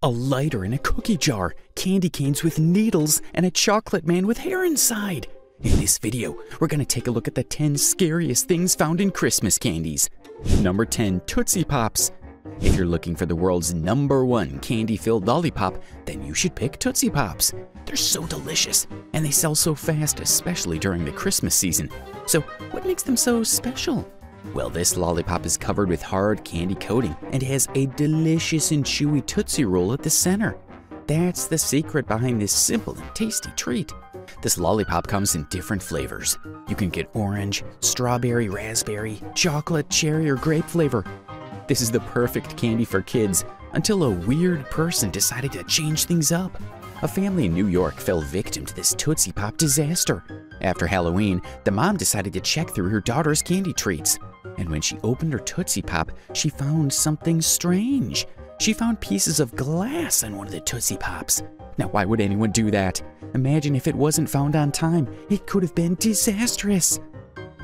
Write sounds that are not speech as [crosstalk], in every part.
a lighter in a cookie jar, candy canes with needles, and a chocolate man with hair inside. In this video, we're gonna take a look at the 10 scariest things found in Christmas candies. Number 10 Tootsie Pops. If you're looking for the world's number one candy filled lollipop, then you should pick Tootsie Pops. They're so delicious, and they sell so fast, especially during the Christmas season. So, what makes them so special? Well, this lollipop is covered with hard candy coating and has a delicious and chewy Tootsie Roll at the center. That's the secret behind this simple and tasty treat. This lollipop comes in different flavors. You can get orange, strawberry, raspberry, chocolate, cherry, or grape flavor. This is the perfect candy for kids until a weird person decided to change things up. A family in New York fell victim to this Tootsie Pop disaster. After Halloween, the mom decided to check through her daughter's candy treats. And when she opened her Tootsie Pop, she found something strange. She found pieces of glass on one of the Tootsie Pops. Now, why would anyone do that? Imagine if it wasn't found on time. It could have been disastrous.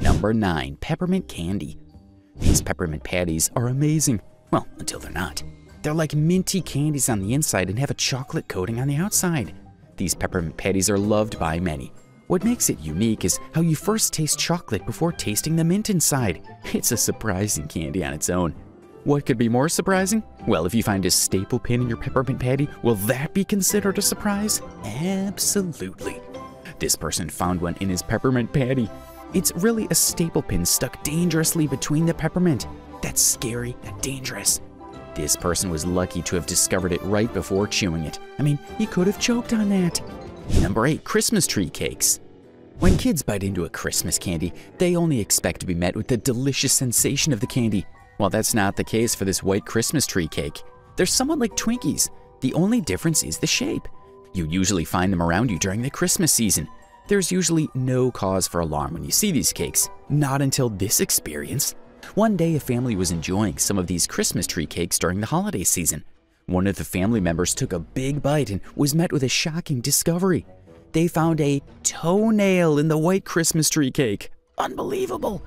Number 9. Peppermint Candy. These peppermint patties are amazing. Well, until they're not. They're like minty candies on the inside and have a chocolate coating on the outside. These peppermint patties are loved by many. What makes it unique is how you first taste chocolate before tasting the mint inside. It's a surprising candy on its own. What could be more surprising? Well, if you find a staple pin in your peppermint patty, will that be considered a surprise? Absolutely. This person found one in his peppermint patty. It's really a staple pin stuck dangerously between the peppermint. That's scary and dangerous. This person was lucky to have discovered it right before chewing it. I mean, he could have choked on that. Number 8. Christmas Tree Cakes When kids bite into a Christmas candy, they only expect to be met with the delicious sensation of the candy. Well, that's not the case for this white Christmas tree cake. They're somewhat like Twinkies. The only difference is the shape. You usually find them around you during the Christmas season. There's usually no cause for alarm when you see these cakes. Not until this experience. One day, a family was enjoying some of these Christmas tree cakes during the holiday season. One of the family members took a big bite and was met with a shocking discovery. They found a toenail in the white Christmas tree cake. Unbelievable!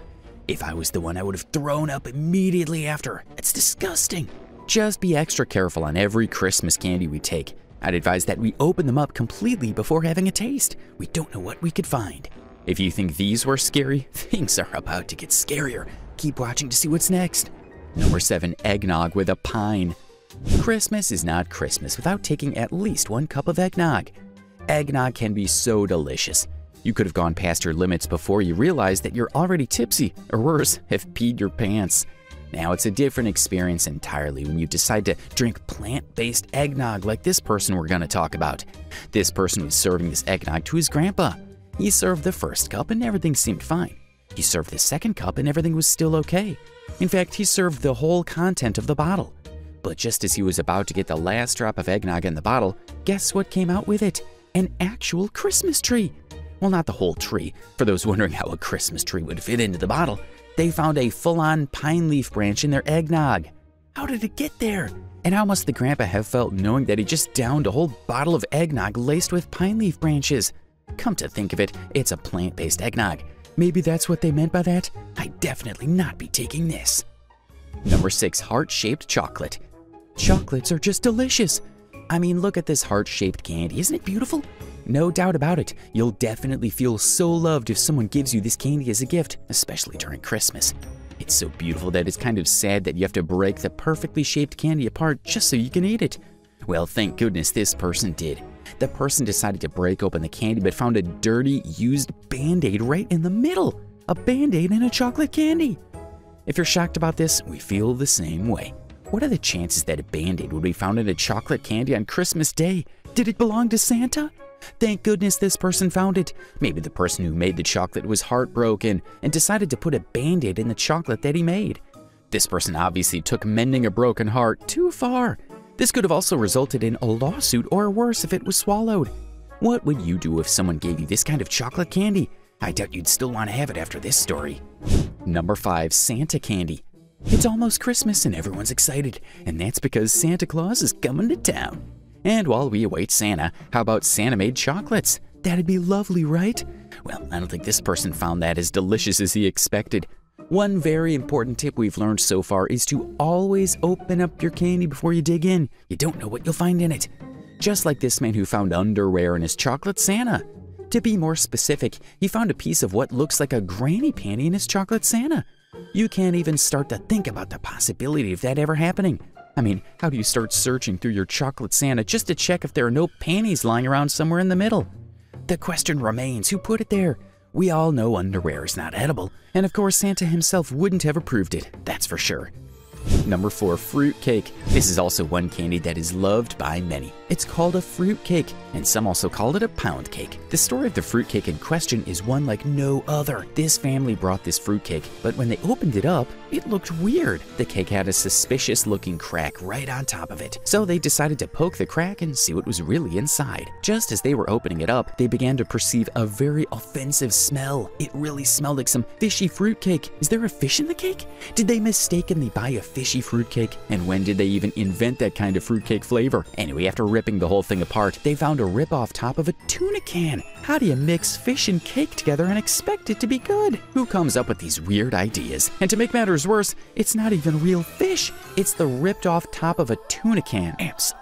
If I was the one, I would have thrown up immediately after. It's disgusting. Just be extra careful on every Christmas candy we take. I'd advise that we open them up completely before having a taste. We don't know what we could find. If you think these were scary, [laughs] things are about to get scarier. Keep watching to see what's next. Number 7. Eggnog with a pine. Christmas is not Christmas without taking at least one cup of eggnog. Eggnog can be so delicious. You could have gone past your limits before you realized that you're already tipsy, or worse, have peed your pants. Now it's a different experience entirely when you decide to drink plant-based eggnog like this person we're going to talk about. This person was serving this eggnog to his grandpa. He served the first cup and everything seemed fine. He served the second cup and everything was still okay. In fact, he served the whole content of the bottle. But just as he was about to get the last drop of eggnog in the bottle, guess what came out with it? An actual Christmas tree. Well, not the whole tree. For those wondering how a Christmas tree would fit into the bottle, they found a full on pine leaf branch in their eggnog. How did it get there? And how must the grandpa have felt knowing that he just downed a whole bottle of eggnog laced with pine leaf branches? Come to think of it, it's a plant based eggnog. Maybe that's what they meant by that? I'd definitely not be taking this. Number 6. Heart-shaped chocolate. Chocolates are just delicious. I mean, look at this heart-shaped candy. Isn't it beautiful? No doubt about it, you'll definitely feel so loved if someone gives you this candy as a gift, especially during Christmas. It's so beautiful that it's kind of sad that you have to break the perfectly shaped candy apart just so you can eat it. Well, thank goodness this person did. The person decided to break open the candy but found a dirty, used band aid right in the middle. A band aid in a chocolate candy. If you're shocked about this, we feel the same way. What are the chances that a band aid would be found in a chocolate candy on Christmas Day? Did it belong to Santa? Thank goodness this person found it. Maybe the person who made the chocolate was heartbroken and decided to put a band aid in the chocolate that he made. This person obviously took mending a broken heart too far. This could have also resulted in a lawsuit or worse if it was swallowed. What would you do if someone gave you this kind of chocolate candy? I doubt you'd still want to have it after this story. Number 5. Santa Candy It's almost Christmas and everyone's excited, and that's because Santa Claus is coming to town. And while we await Santa, how about Santa-made chocolates? That'd be lovely, right? Well, I don't think this person found that as delicious as he expected. One very important tip we've learned so far is to always open up your candy before you dig in. You don't know what you'll find in it. Just like this man who found underwear in his chocolate Santa. To be more specific, he found a piece of what looks like a granny panty in his chocolate Santa. You can't even start to think about the possibility of that ever happening. I mean, how do you start searching through your chocolate Santa just to check if there are no panties lying around somewhere in the middle? The question remains who put it there? We all know underwear is not edible, and of course, Santa himself wouldn't have approved it, that's for sure. Number 4. Fruitcake. This is also one candy that is loved by many. It's called a fruitcake, and some also call it a pound cake. The story of the fruitcake in question is one like no other. This family brought this fruitcake, but when they opened it up, it looked weird. The cake had a suspicious looking crack right on top of it, so they decided to poke the crack and see what was really inside. Just as they were opening it up, they began to perceive a very offensive smell. It really smelled like some fishy fruitcake. Is there a fish in the cake? Did they mistakenly buy a fishy fruitcake? And when did they even invent that kind of fruitcake flavor? Anyway, after ripping the whole thing apart, they found a rip off top of a tuna can. How do you mix fish and cake together and expect it to be good? Who comes up with these weird ideas? And to make matters worse, it's not even real fish. It's the ripped off top of a tuna can.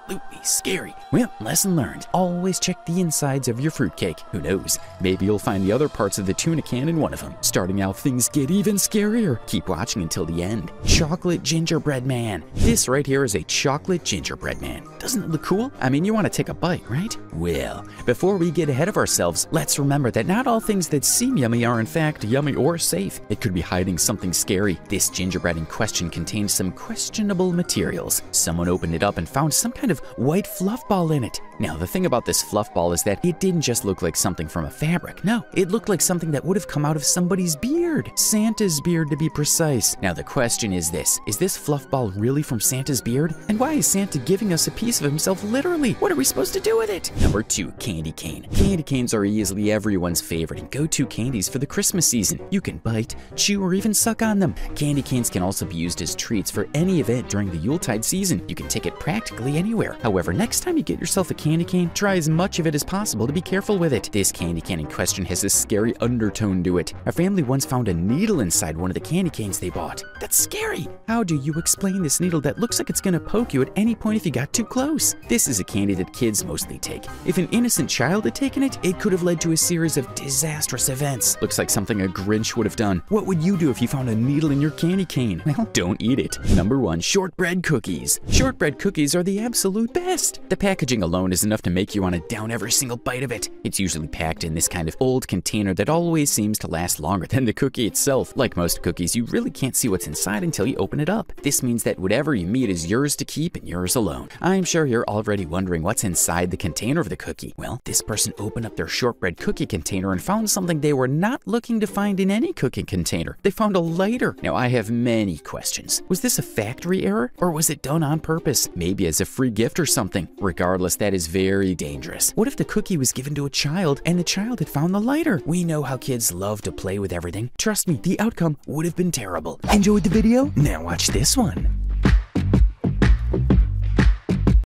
Absolutely scary. Well, lesson learned. Always check the insides of your fruitcake. Who knows? Maybe you'll find the other parts of the tuna can in one of them. Starting out, things get even scarier. Keep watching until the end. Chocolate gingerbread man. This right here is a chocolate gingerbread man. Doesn't it look cool? I mean, you want to take a bite, right? Well, before we get ahead of ourselves, let's remember that not all things that seem yummy are in fact yummy or safe. It could be hiding something scary. This gingerbread in question contains some questionable materials. Someone opened it up and found some kind of white fluff ball in it. Now, the thing about this fluff ball is that it didn't just look like something from a fabric. No, it looked like something that would have come out of somebody's beard. Santa's beard, to be precise. Now, the question is this Is this fluff ball really from Santa's beard? And why is Santa giving us a piece of himself literally? What are we supposed to do with it? Number two, candy cane. Candy canes are easily everyone's favorite and go to candies for the Christmas season. You can bite, chew, or even suck on them. Candy canes can also be used as treats for any event during the Yuletide season. You can take it practically anywhere. However, next time you get yourself a candy cane, try as much of it as possible to be careful with it. This candy cane in question has a scary undertone to it. A family once found a needle inside one of the candy canes they bought. That's scary. How do you explain this needle that looks like it's gonna poke you at any point if you got too close? This is a candy that kids mostly take. If an innocent child had taken it, it could have led to a series of disastrous events. Looks like something a Grinch would have done. What would you do if you found a needle in your candy cane? [laughs] Well, don't eat it. Number one, shortbread cookies. Shortbread cookies are the absolute best. The packaging alone is enough to make you want to down every single bite of it. It's usually packed in this kind of old container that always seems to last longer than the cookie itself. Like most cookies, you really can't see what's inside until you open it up. This means that whatever you meet is yours to keep and yours alone. I'm sure you're already wondering what's inside the container of the cookie. Well, this person opened up their shortbread cookie container and found something they were not looking to find in any cooking container. They found a lighter. Now, I have many questions. Was this a factory error or was it done on purpose? Maybe as a free gift or something. Regardless, that is very dangerous. What if the cookie was given to a child and the child had found the lighter? We know how kids love to play with everything. Trust me, the outcome would have been terrible. Enjoyed the video? Now watch this one.